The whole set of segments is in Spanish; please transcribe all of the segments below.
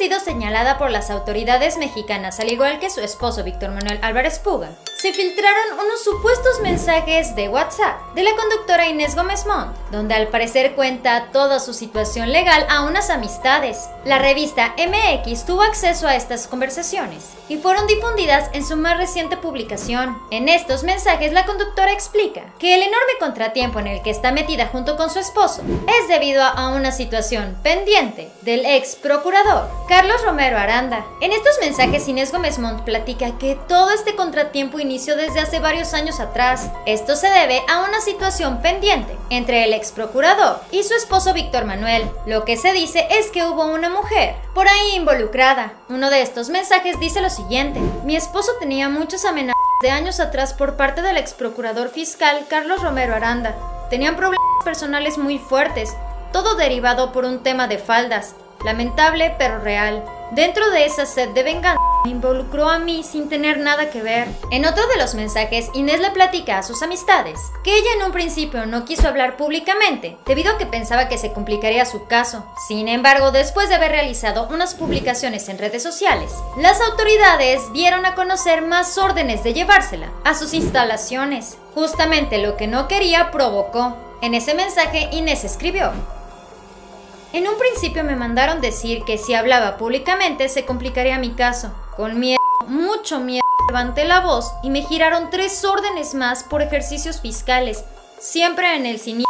sido señalada por las autoridades mexicanas, al igual que su esposo Víctor Manuel Álvarez Puga, se filtraron unos supuestos mensajes de WhatsApp de la conductora Inés Gómez Montt, donde al parecer cuenta toda su situación legal a unas amistades. La revista MX tuvo acceso a estas conversaciones y fueron difundidas en su más reciente publicación. En estos mensajes la conductora explica que el enorme contratiempo en el que está metida junto con su esposo es debido a una situación pendiente del ex procurador Carlos Romero Aranda. En estos mensajes Inés Gómez Montt platica que todo este contratiempo inició desde hace varios años atrás. Esto se debe a una situación pendiente entre el ex procurador y su esposo Víctor Manuel. Lo que se dice es que hubo una mujer por ahí involucrada. Uno de estos mensajes dice lo siguiente: Mi esposo tenía muchos amenazas de años atrás por parte del ex procurador fiscal Carlos Romero Aranda. Tenían problemas personales muy fuertes, todo derivado por un tema de faldas. Lamentable pero real. Dentro de esa sed de venganza, me involucró a mí sin tener nada que ver. En otro de los mensajes, Inés le platica a sus amistades que ella en un principio no quiso hablar públicamente, debido a que pensaba que se complicaría su caso. Sin embargo, después de haber realizado unas publicaciones en redes sociales, las autoridades dieron a conocer más órdenes de llevársela a sus instalaciones. Justamente lo que no quería provocó. En ese mensaje, Inés escribió, en un principio me mandaron decir que si hablaba públicamente se complicaría mi caso. Con miedo, mucho miedo, levanté la voz y me giraron tres órdenes más por ejercicios fiscales, siempre en el cine.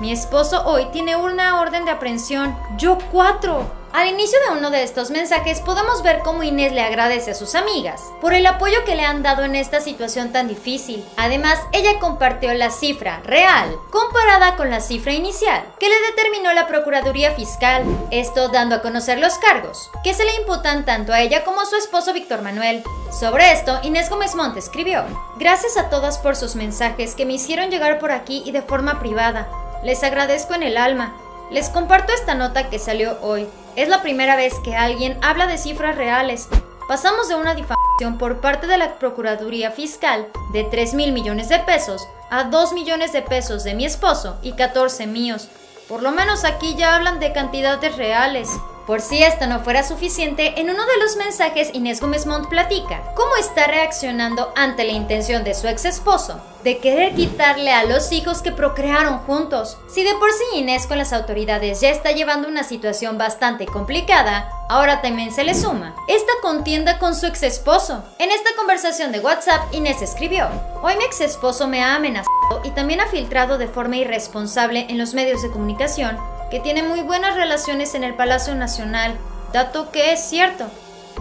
Mi esposo hoy tiene una orden de aprehensión, yo cuatro. Al inicio de uno de estos mensajes podemos ver cómo Inés le agradece a sus amigas por el apoyo que le han dado en esta situación tan difícil. Además, ella compartió la cifra real comparada con la cifra inicial que le determinó la Procuraduría Fiscal, esto dando a conocer los cargos que se le imputan tanto a ella como a su esposo Víctor Manuel. Sobre esto, Inés Gómez Monte escribió, Gracias a todas por sus mensajes que me hicieron llegar por aquí y de forma privada. Les agradezco en el alma. Les comparto esta nota que salió hoy. Es la primera vez que alguien habla de cifras reales. Pasamos de una difamación por parte de la Procuraduría Fiscal de 3 mil millones de pesos a 2 millones de pesos de mi esposo y 14 míos. Por lo menos aquí ya hablan de cantidades reales. Por si esto no fuera suficiente, en uno de los mensajes Inés Gómez Montt platica cómo está reaccionando ante la intención de su ex esposo de querer quitarle a los hijos que procrearon juntos. Si de por sí Inés con las autoridades ya está llevando una situación bastante complicada, ahora también se le suma esta contienda con su ex esposo. En esta conversación de WhatsApp, Inés escribió, hoy mi ex esposo me ha amenazado y también ha filtrado de forma irresponsable en los medios de comunicación que tiene muy buenas relaciones en el Palacio Nacional, dato que es cierto.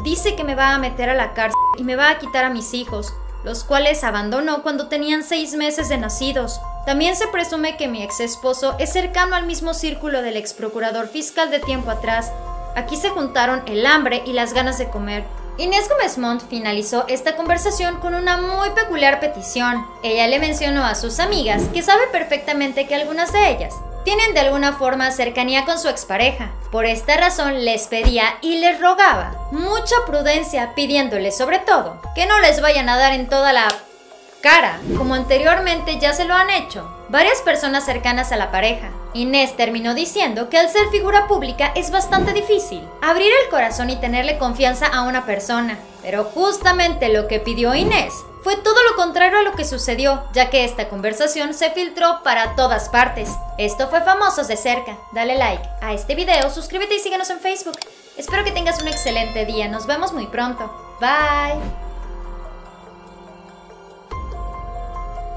Dice que me va a meter a la cárcel y me va a quitar a mis hijos, los cuales abandonó cuando tenían seis meses de nacidos. También se presume que mi ex esposo es cercano al mismo círculo del ex procurador fiscal de tiempo atrás. Aquí se juntaron el hambre y las ganas de comer. Inés Gómez Montt finalizó esta conversación con una muy peculiar petición. Ella le mencionó a sus amigas que sabe perfectamente que algunas de ellas tienen de alguna forma cercanía con su expareja. Por esta razón les pedía y les rogaba mucha prudencia, pidiéndoles sobre todo que no les vayan a dar en toda la cara, como anteriormente ya se lo han hecho varias personas cercanas a la pareja. Inés terminó diciendo que al ser figura pública es bastante difícil abrir el corazón y tenerle confianza a una persona. Pero justamente lo que pidió Inés fue todo lo contrario a lo que sucedió, ya que esta conversación se filtró para todas partes. Esto fue Famosos de cerca. Dale like a este video, suscríbete y síguenos en Facebook. Espero que tengas un excelente día. Nos vemos muy pronto. Bye.